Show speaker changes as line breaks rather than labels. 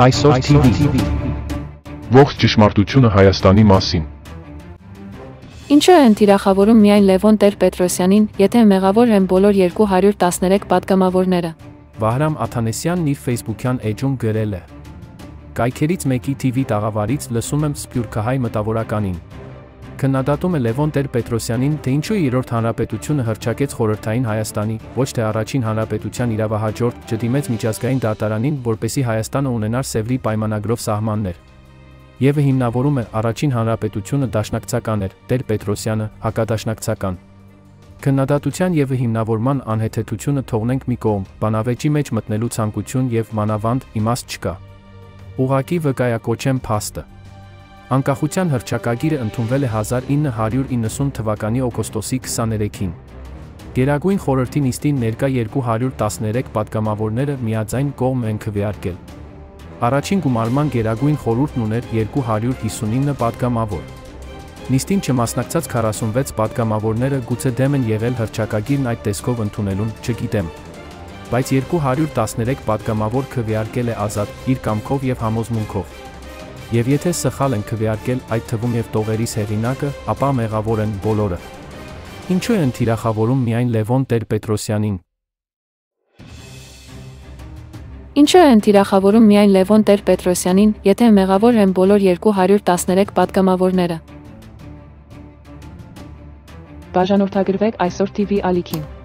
Այսօր TV
Ողջ ճշմարտությունը Հայաստանի մասին
Ինչու են թիրախավորում միայն Լևոն Տեր-Պետրոսյանին, եթե մեղավոր են բոլոր 213 պատգամավորները։
Վահրամ Աթանեսյանն իր Facebook-յան էջում գրել է. Կայքերից մեկի TV տաղավարից լսում եմ Սփյուռքահայ մտավորականին, Քննադատում է Լևոն Տեր-Պետրոսյանին, թե ինչու երրորդ հանրապետությունը հրճակեց խորհրդային Հայաստանի, ոչ թե առաջին հանրապետության իրավահաջորդ, չդիմեց միջազգային դատարանին, որպեսի Հայաստանը ունենար Սևրի պայմանագրով սահմաններ։ Եվը հիմնավորում է առաջին հանրապետությունը դաշնակցական էր, Տեր-Պետրոսյանը հակադաշնակցական։ Քննադատության եւ հիմնավորման անհեթեթությունը թողնենք մի կողմ, բանավեճի մեջ մտնելու ցանկություն եւ մանավանդ իմաստ չկա։ Ուղակի վկայակոչեմ փաստը։ Անկախության հռչակագիրը ընդունվել է 1990 թվականի օգոստոսի 23-ին։ Գերագույն խորհրդի նիստին ներկա 213 պատգամավորները միաձայն կողմ են քվեարկել։ Առաջին գումարման Գերագույն խորհուրդն ուներ 259 պատգամավոր։ Նիստին չմասնակցած 46 պատգամավորները գուցե դեմ են եղել հռչակագիրն այդ տեսքով ընդունելուն, չգիտեմ բայց 213 պատգամավոր քվեարկել է ազատ իր կամքով եւ համոզմունքով։ Եվ եթե սխալ են քվեարկել այդ թվում եւ տողերիս հերինակը, ապա մեղավոր են բոլորը։ Ինչու են թիրախավորում միայն Լևոն Տեր-Պետրոսյանին։
Ինչու են թիրախավորում միայն Լևոն Տեր-Պետրոսյանին, եթե մեղավոր են բոլոր 213 падգամավորները։ Բաժանորդագրվեք այսօր TV ալիքին։